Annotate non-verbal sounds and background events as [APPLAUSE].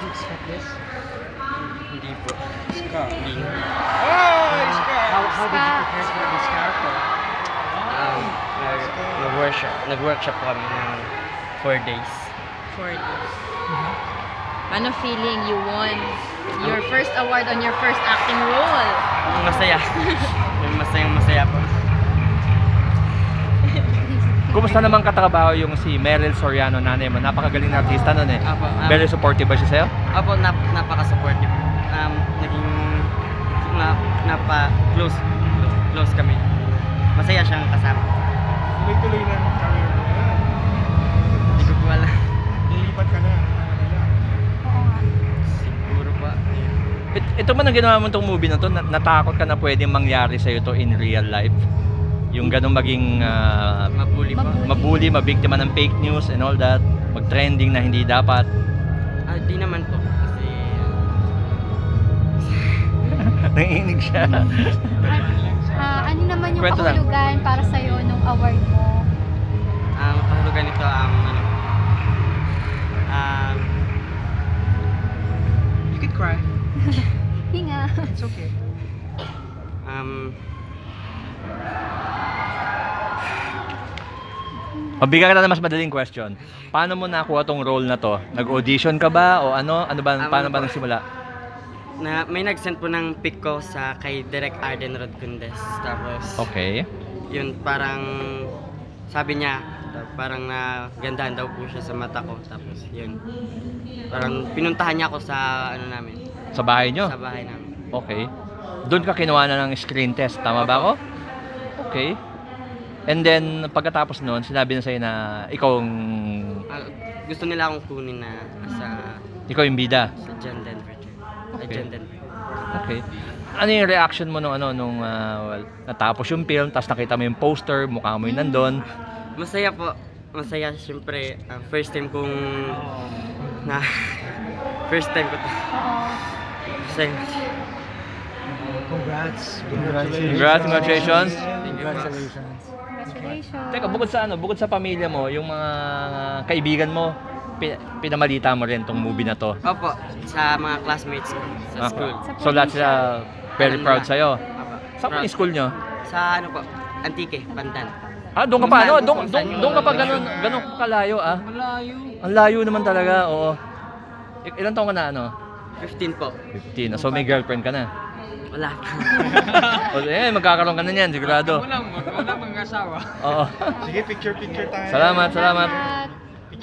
this? Hindi po. Hindi. Oh, Ska! How, how did you prepare for this character? Um, nag, nag-workshop, nag-workshop kami ng 4 days. For Ano feeling you won your first award on your first acting role? Masaya. Masayang [LAUGHS] masaya po. Kumusta naman katrabaho yung si Meryl Soriano, nanay mo? Napakagaling na artista nun eh. Apo, um, Very supportive ba siya sa'yo? Apo, nap, napaka-supportive. Um, naging na, napa-close close kami. Masaya siyang kasama. Tuloy-tuloy na ang career mo. Ayan. Hindi ko po alam. Lilipat ka na. Siguro pa. It- ito man ang ginawa mo itong movie na to, na- natakot ka na pwedeng mangyari sa'yo to in real life? Yung ganun maging ah, Mabuli pa. mabuli, mabiktima ng fake news and all that, mag-trending na hindi dapat. Ah, di naman po. Kasi, [LAUGHS] Nanginig siya. [LAUGHS] Ah, ano naman yung Kwento lang. kahulugan para sa'yo nung award mo? ang kahulugan nito, um, ano, um, You could cry. [LAUGHS] Hinga. It's okay. um, Mabigyan kita ng mas madaling question. Paano mo nakuha tong role na to? Nag-audition ka ba o ano? Ano ba Um, paano ba nagsimula? na, may nag-send po ng pic ko sa kay Direk Arden Rodcundes. Tapos, Okay. yun parang sabi niya parang na gandahan daw po siya sa mata ko tapos yun parang pinuntahan niya ako sa ano namin Sa bahay nyo? sa bahay namin Okay. Doon ka kinuha na ng screen test, tama ba ako? Okay. And then, pagkatapos noon, sinabi na sa'yo na ikaw ang, Ah, gusto nila akong kunin na sa ikaw yung bida. sa John Denver Okay. John Denver. Okay. Ano yung reaction mo nung ano nung ah, well, natapos yung film, tapos nakita mo yung poster, mukha mo yung nandun. Masaya po. Masaya siyempre. ah, first time kong na [LAUGHS] first time ko to. Oo. Masaya. Congrats. Congrats, congratulations. Congratulations. Congratulations. Teka, bukod sa ano, bukod sa pamilya mo, yung mga kaibigan mo, pi- pinamalita mo rin tong movie na to. Opo, sa mga classmates ko sa Ah, school. So lahat sila very Alam proud nila. sa'yo. Opo. Saan pa Proud. yung school nyo? Sa ano po, Antique, Pandan. Ah, doon ka Kung pa, saan- ano? Doon, kung doon, saan doon ka pa ganun, ganun kalayo ah. Malayo. Ang layo naman talaga, oo. I- ilan taong ka na ano? 15 po. 15. So may girlfriend ka na. Wala pa. [LAUGHS] O, eh, magkakaroon ka na niyan, sigurado. Walang, walang mga asawa. Oo. Sige, picture-picture tayo. Salamat, salamat. Salamat.